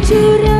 to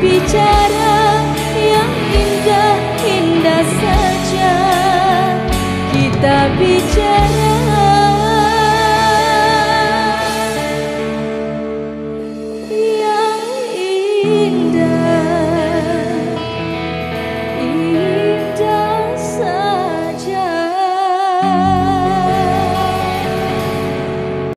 bicara yang indah-indah saja. Kita bicara